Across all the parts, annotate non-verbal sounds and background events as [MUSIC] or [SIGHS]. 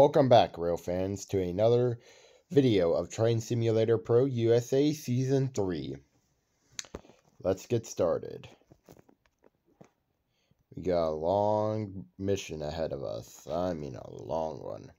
Welcome back, rail fans, to another video of Train Simulator Pro USA Season 3. Let's get started. We got a long mission ahead of us. I mean, a long one.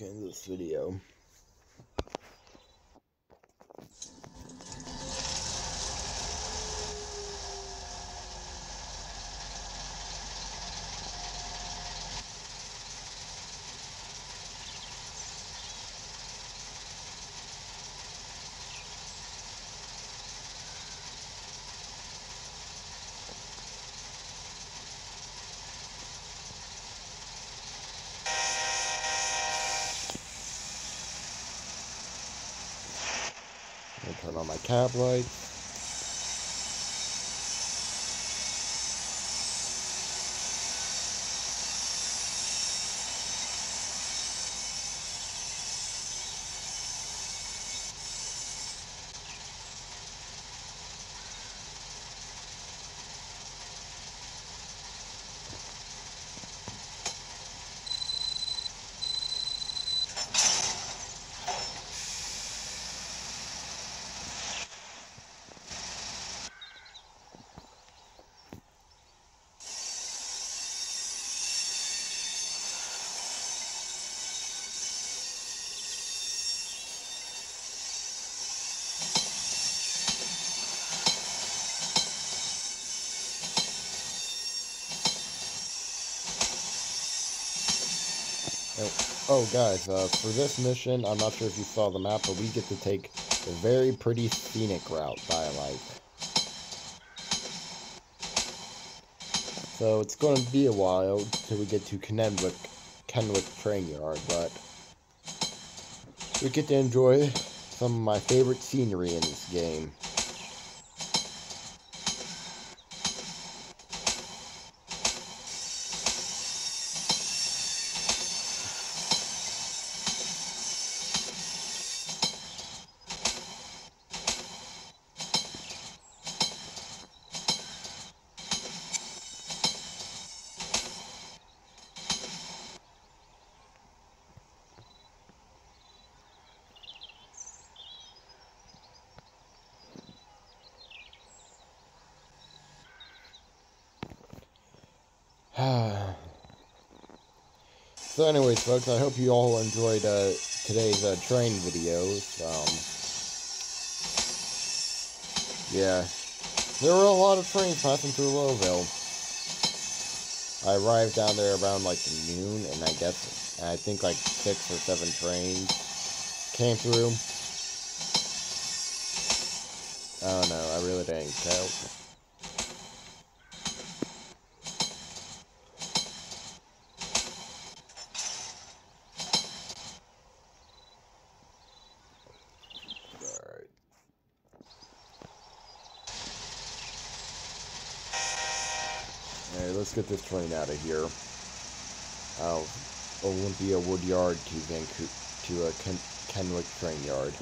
Let's get this video. My cab lights. Oh, guys, uh, for this mission, I'm not sure if you saw the map, but we get to take a very pretty scenic route I like. So it's going to be a while till we get to Kennewick, Kennewick Train Yard, but we get to enjoy some of my favorite scenery in this game. So anyways, folks, I hope you all enjoyed uh, today's uh, train videos. Um, yeah, there were a lot of trains passing through Lowellville. I arrived down there around like noon, and I guess I think like six or seven trains came through. I don't know, I really didn't count. Alright, let's get this train out of here. Out of Olympia Woodyard to Vancouver to a uh, Ken Kennewick train yard.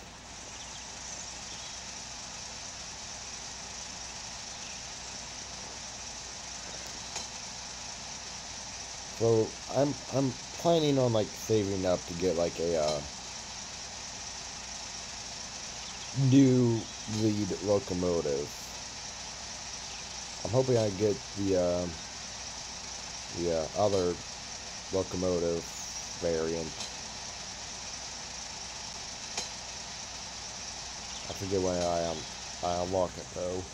So I'm I'm planning on like saving up to get like a uh, new lead locomotive. I'm hoping I get the uh, the uh, other locomotive variant. I forget when I um I unlock it though.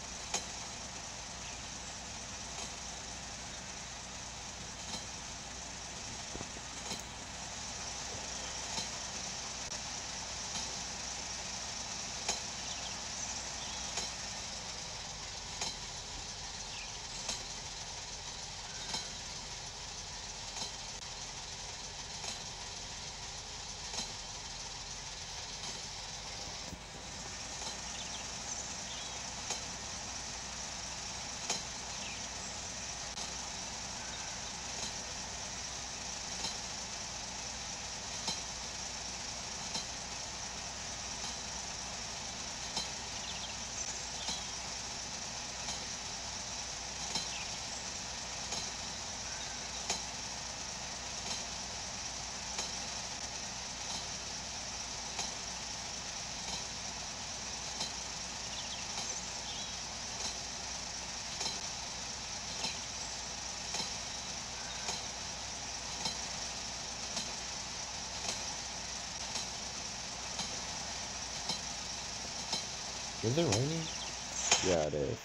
Is it raining? Yeah, it is.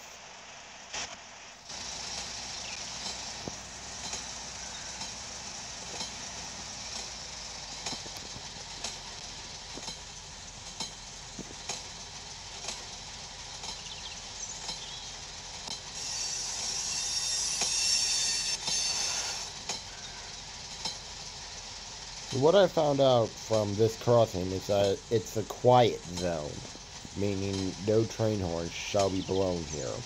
What I found out from this crossing is that it's a quiet zone, meaning no train horns shall be blown here.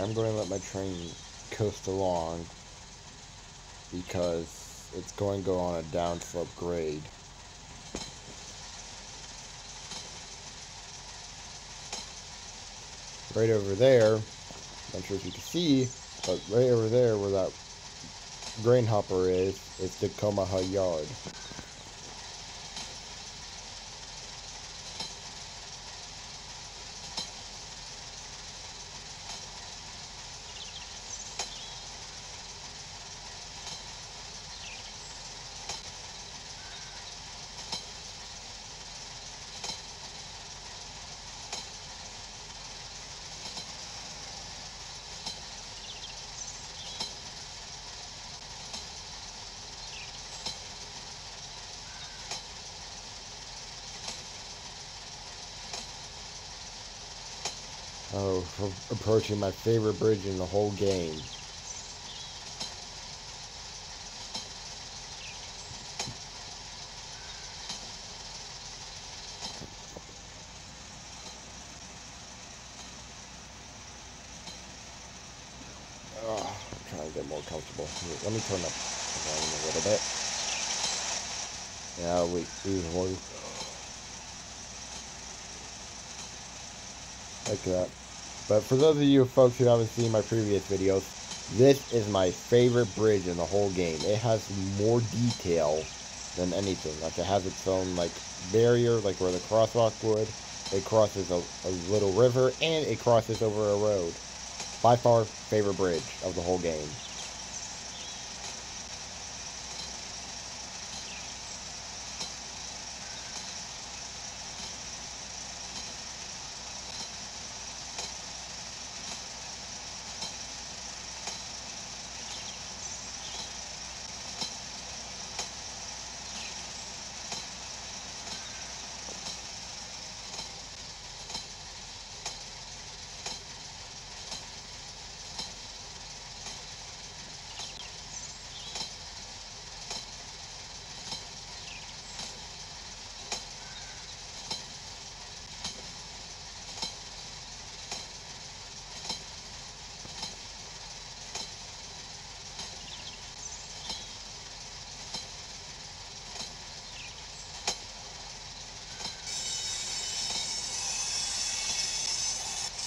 I'm going to let my train coast along because it's going to go on a downslope grade. Right over there, not sure if you can see, but right over there where that grain hopper is, is Tacoma Yard. Oh, approaching my favorite bridge in the whole game. Oh, I'm trying to get more comfortable. Let me turn up the volume a little bit. Yeah, we, we, like that. But for those of you folks who haven't seen my previous videos, this is my favorite bridge in the whole game. It has more detail than anything. Like it has its own like barrier, like where the crosswalk would. It crosses a, a little river and it crosses over a road. By far, favorite bridge of the whole game.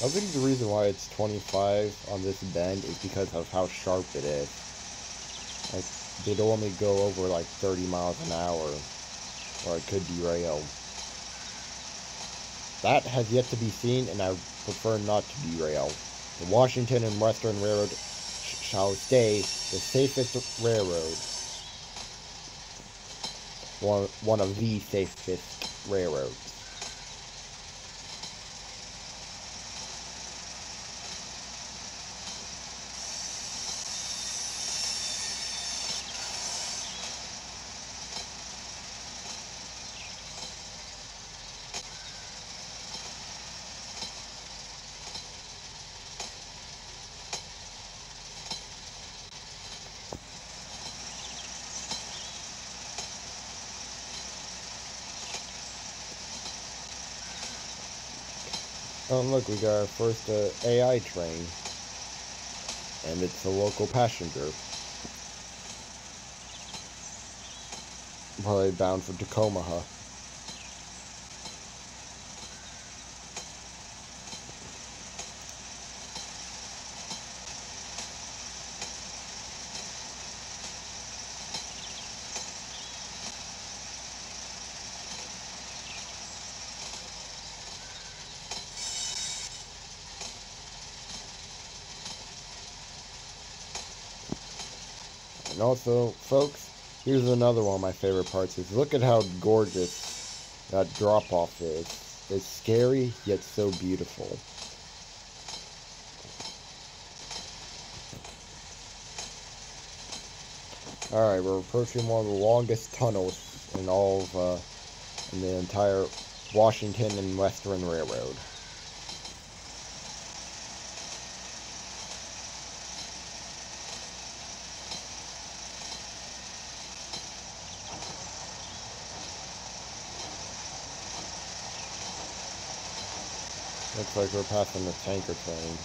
I think the reason why it's 25 on this bend is because of how sharp it is. Like, they'd only go over like 30 miles an hour, or it could derail. That has yet to be seen, and I prefer not to derail. The Washington and Western Railroad sh shall stay the safest railroad. One, one of the safest railroads. Oh, look, we got our first uh, AI train. And it's a local passenger. Probably bound for Tacoma. And also, folks, here's another one of my favorite parts is look at how gorgeous that drop-off is. It's scary, yet so beautiful. Alright, we're approaching one of the longest tunnels in all of, uh, in the entire Washington and Western Railroad. Looks like we're passing the tanker train.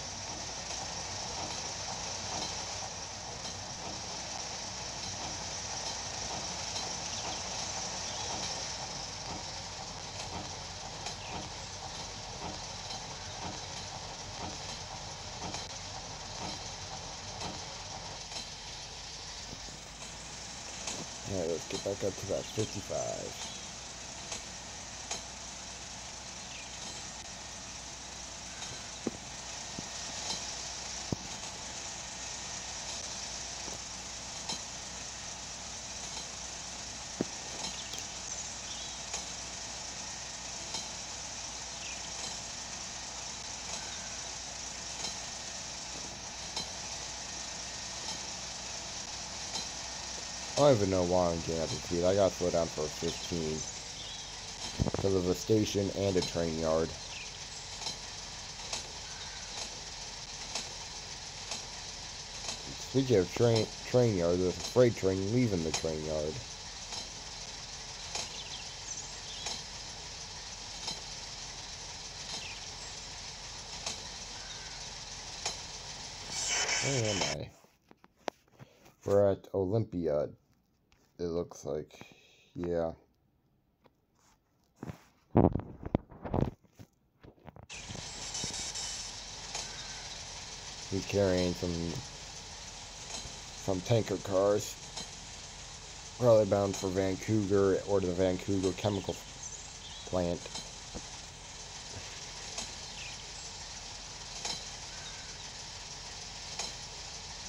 Alright, let's get back up to that 55. I don't even know why I'm getting up to speed. I gotta slow down for 15. Because of a station and a train yard. Speaking of train train yard, there's a freight train leaving the train yard. Where am I? We're at Olympia it looks like. Yeah. He's carrying some some tanker cars. Probably bound for Vancouver or the Vancouver chemical plant.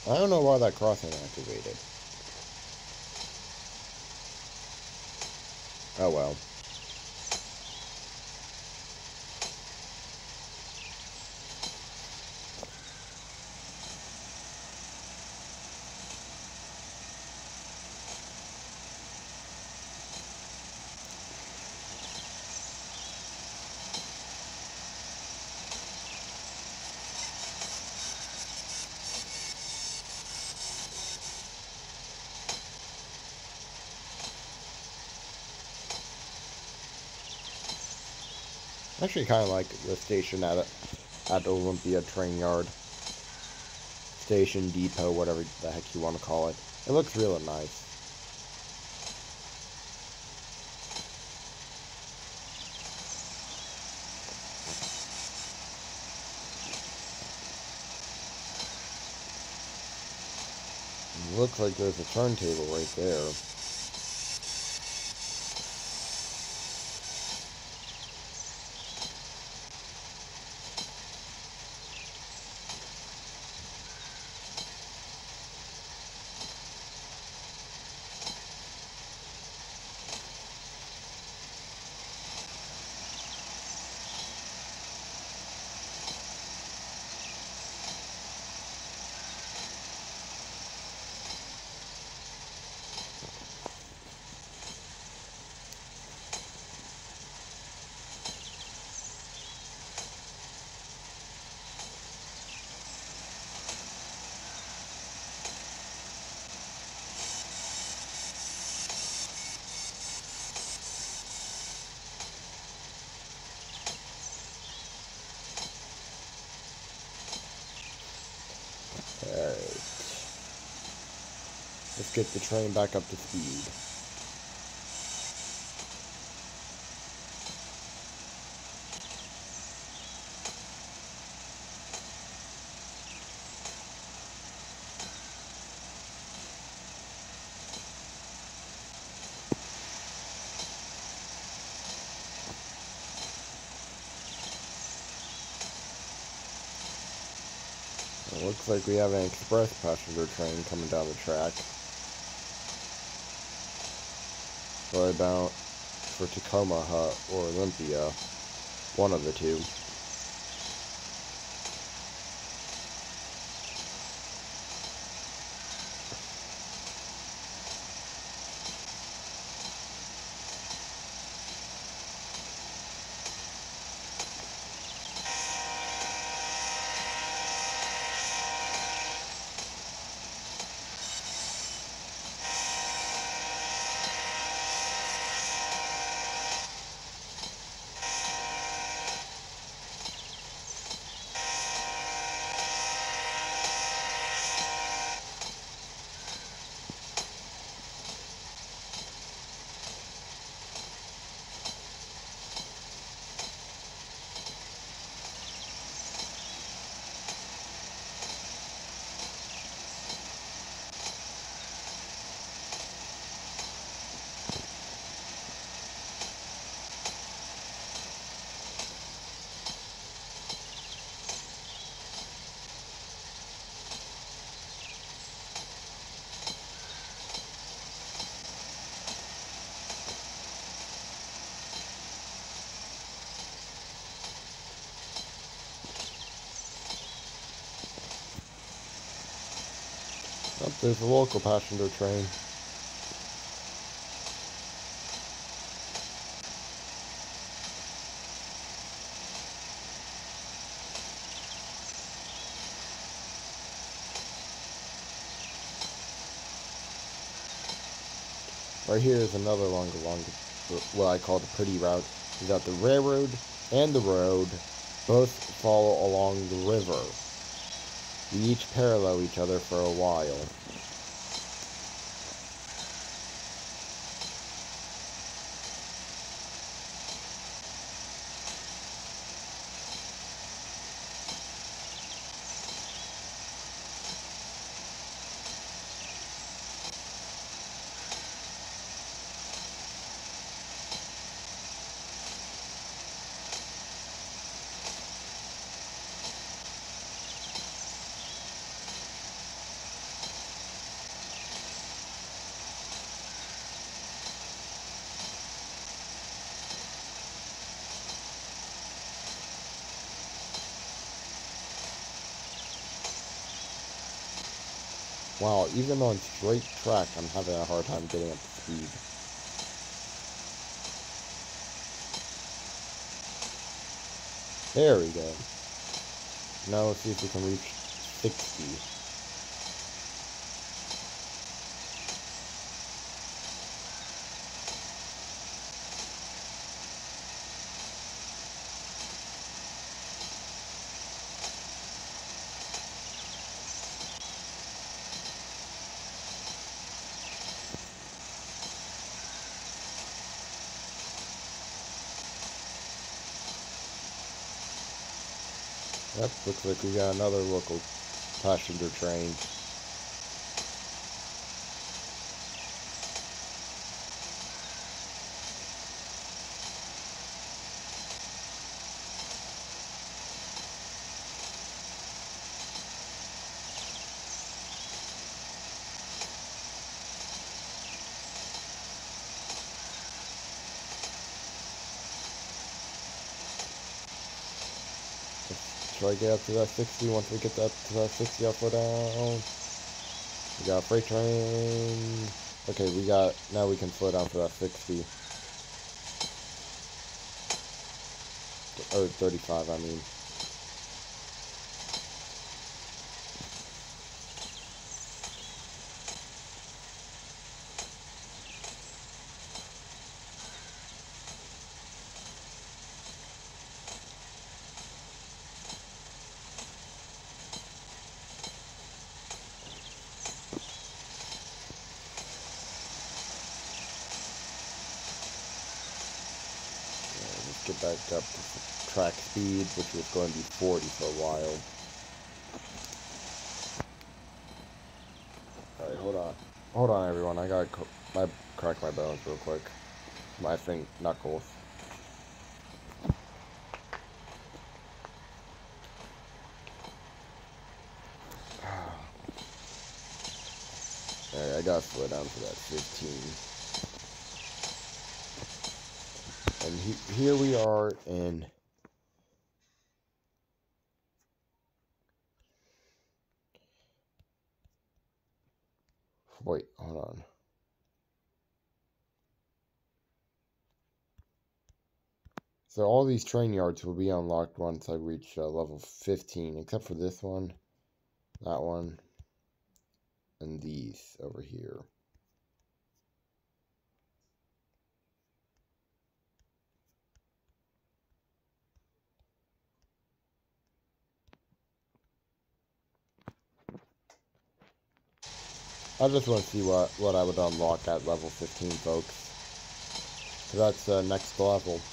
I don't know why that crossing activated. Oh well. Actually kind of like the station at at Olympia Train Yard. Station, depot, whatever the heck you want to call it. It looks really nice. Looks like there's a turntable right there. Let's get the train back up to speed. It looks like we have an express passenger train coming down the track. Probably bound for Tacoma or Olympia. One of the two. Oh, there's a local passenger train. Right here is another longer, longer, what I call the pretty route, is that the railroad and the road both follow along the river. We each parallel each other for a while. Wow, even on straight track, I'm having a hard time getting up to speed. There we go. Now let's see if we can reach 60. Yep, looks like we got another local passenger train. Try to get up to that 60. Once we get that to that 60, I'll down. We got freight train. Okay, we got, now we can slow down to that 60. Or 35, I mean. Up to track speed, which was going to be 40 for a while. Alright, hold on. Hold on, everyone. I gotta my, crack my bones real quick. My thing, knuckles. [SIGHS] Alright, I gotta slow down for that 15. And he, here we are in Wait, hold on. So all these train yards will be unlocked once I reach uh, level 15, except for this one, that one, and these over here. I just want to see what, what I would unlock at level 15, folks. So that's uh, next level.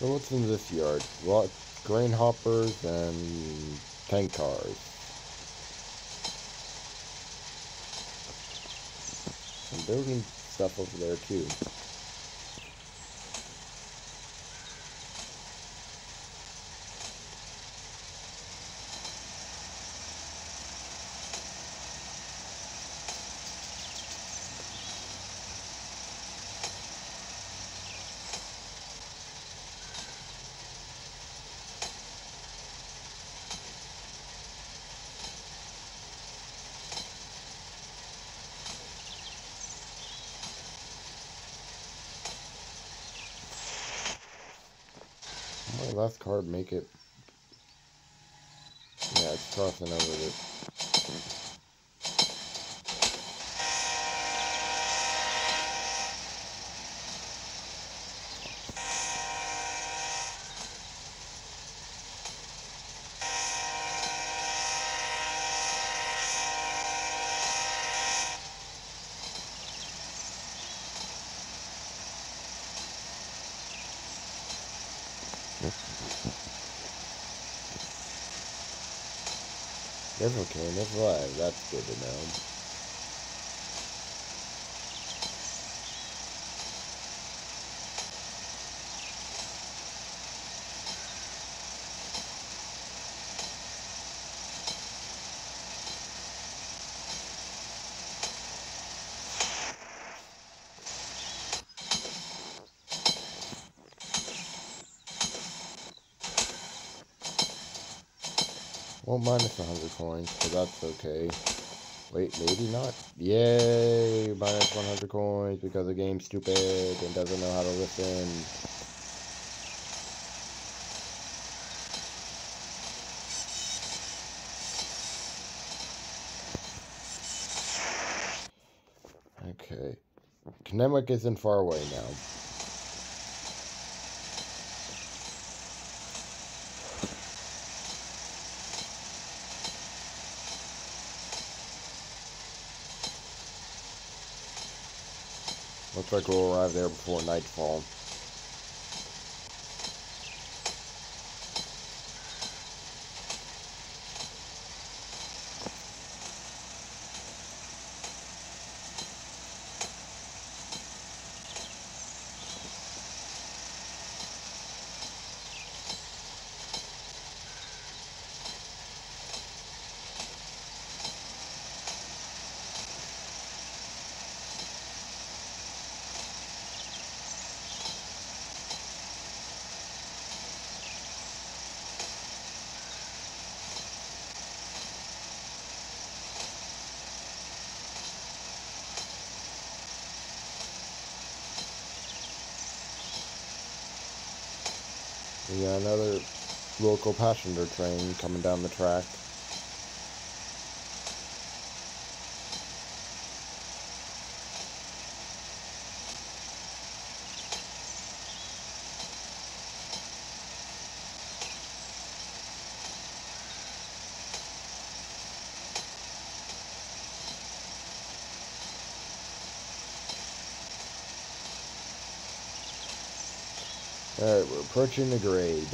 So what's in this yard? Lot grain hoppers and tank cars. Some building stuff over there too. Last card make it? Yeah, it's crossing over the That's okay, that's live. That's good to know. Minus 100 coins, but that's okay. Wait, maybe not? Yay! Minus 100 coins because the game's stupid and doesn't know how to listen. Okay. Kennewick isn't far away now. Looks like we'll arrive there before nightfall. Got another local passenger train coming down the track. Alright, we're approaching the grade.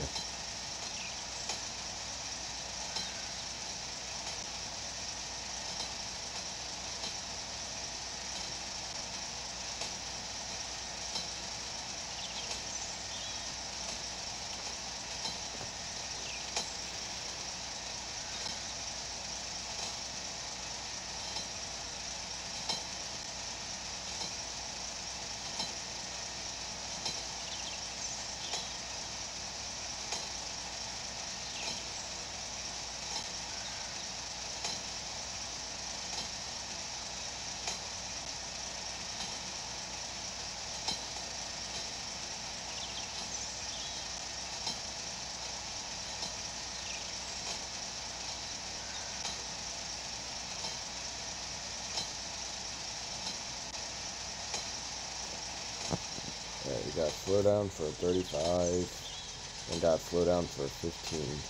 Alright, slow down for 35 and got slow down for 15.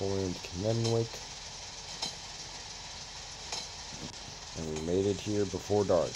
Into Kennewick. And we made it here before dark.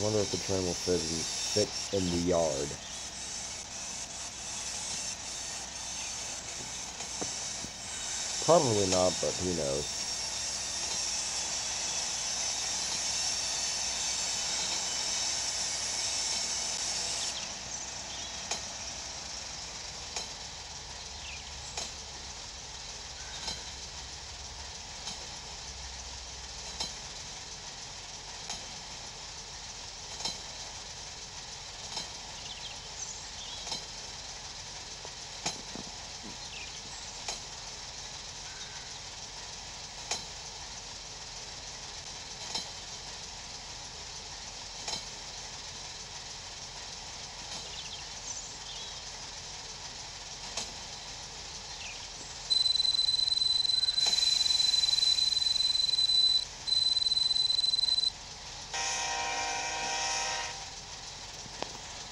I wonder if the train will fit in, fit in the yard. Probably not, but who knows.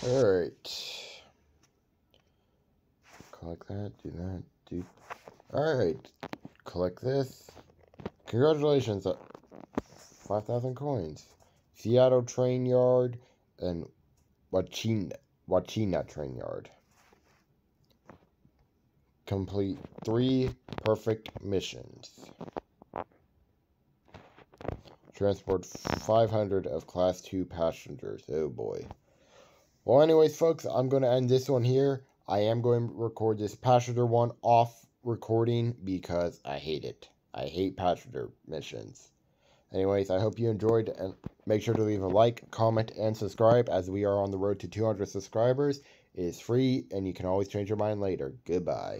Alright. Collect that, do that, do... Alright. Collect this. Congratulations. Uh, 5,000 coins. Seattle Train Yard and Wachina, Wachina Train Yard. Complete three perfect missions. Transport 500 of Class 2 passengers. Oh boy. Well, anyways, folks, I'm going to end this one here. I am going to record this passenger one off recording because I hate it. I hate passenger missions. Anyways, I hope you enjoyed and make sure to leave a like, comment, and subscribe as we are on the road to 200 subscribers. It is free and you can always change your mind later. Goodbye.